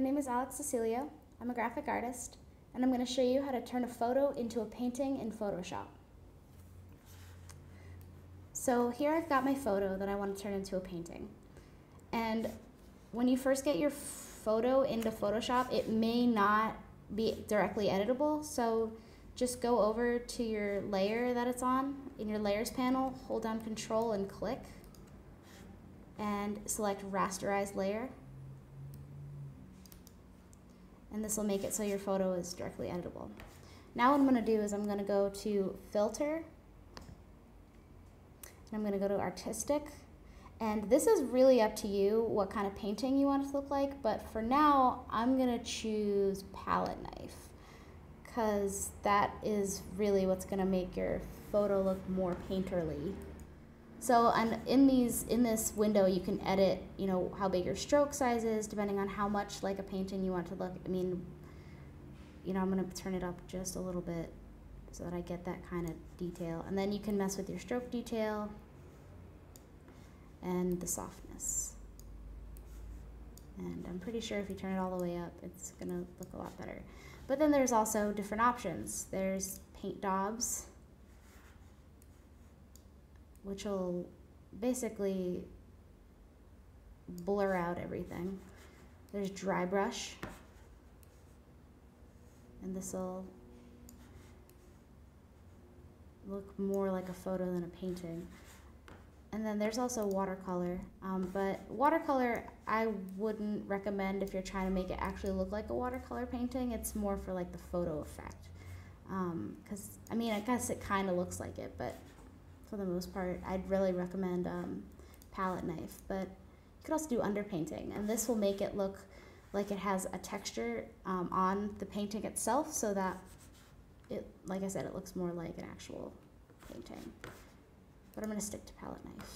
name is Alex Cecilio. I'm a graphic artist, and I'm going to show you how to turn a photo into a painting in Photoshop. So here I've got my photo that I want to turn into a painting. And when you first get your photo into Photoshop, it may not be directly editable. So just go over to your layer that it's on in your layers panel, hold down control and click and select rasterize layer and this will make it so your photo is directly editable. Now what I'm going to do is I'm going to go to filter and I'm going to go to artistic and this is really up to you what kind of painting you want it to look like but for now I'm going to choose palette knife because that is really what's going to make your photo look more painterly. So and in these in this window you can edit, you know, how big your stroke size is depending on how much like a painting you want to look. I mean, you know, I'm going to turn it up just a little bit so that I get that kind of detail. And then you can mess with your stroke detail and the softness. And I'm pretty sure if you turn it all the way up, it's going to look a lot better. But then there's also different options. There's paint daubs which will basically blur out everything. There's dry brush, and this will look more like a photo than a painting. And then there's also watercolor, um, but watercolor I wouldn't recommend if you're trying to make it actually look like a watercolor painting. It's more for like the photo effect. Because, um, I mean, I guess it kind of looks like it, but for the most part. I'd really recommend um, palette knife, but you could also do underpainting, and this will make it look like it has a texture um, on the painting itself so that it, like I said, it looks more like an actual painting. But I'm going to stick to palette knife.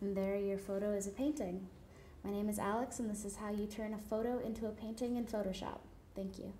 And there your photo is a painting. My name is Alex and this is how you turn a photo into a painting in Photoshop. Thank you.